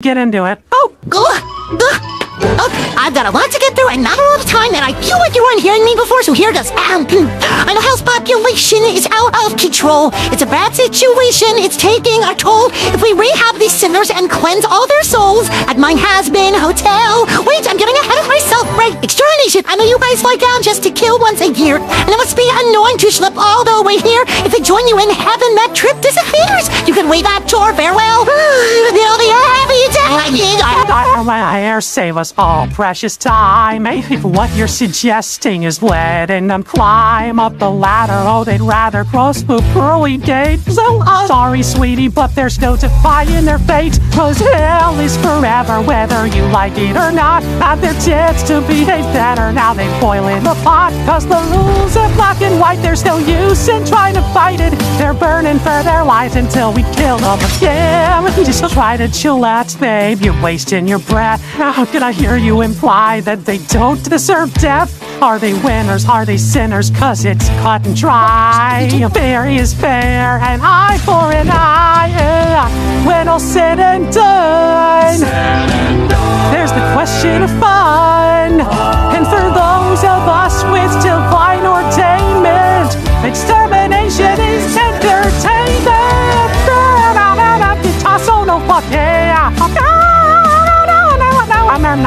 Get into it. Oh. Oh, I've got a lot to get through and not a lot of time, and I feel like you weren't hearing me before, so here goes. Um, I know house population is out of control. It's a bad situation. It's taking a toll. If we rehab these sinners and cleanse all their souls at my Hazbin Hotel. Wait, I'm getting ahead of myself. Right, extermination. I know you guys like out just to kill once a year, and it must be annoying to schlep all the way here. If they join you in heaven, that trip disappears. You can wave at tour farewell. I air save us all precious time. If what you're suggesting is letting them climb up the ladder, oh, they'd rather cross the pearly gate. So uh, sorry, sweetie, but there's no defying their fate. Cause hell is forever, whether you like it or not. Had their chance to behave better, now they boil in the pot. Cause the rules are black and white, there's no use in trying to fight it. They're burning for their lives until we kill them again. Just try to chill out, babe. You're wasting your breath. How can I hear you imply that they don't deserve death? Are they winners? Are they sinners? Cause it's cut and dry. Fair is fair, an eye for an eye. Yeah. When all said and done, there's the question of fun.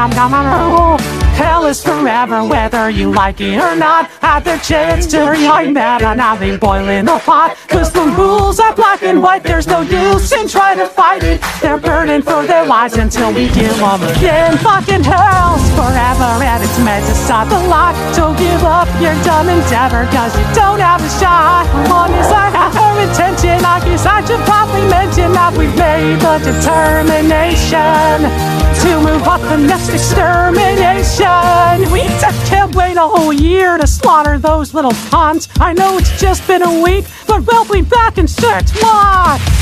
Hell is forever, whether you like it or not. Had the chance to rewind that, and now they boil in the pot. Cause the rules are black and white, there's no use in trying to fight it. They're burning for their lives until we kill them again. Fucking hell's forever, and it's meant to stop the lot. Don't give up your dumb endeavor, cause you don't have a shot. Long as I have her intention, I guess I should probably mention that we've made the determination to move up the next extermination. We can't wait a whole year to slaughter those little cons. I know it's just been a week, but we'll be back in six months.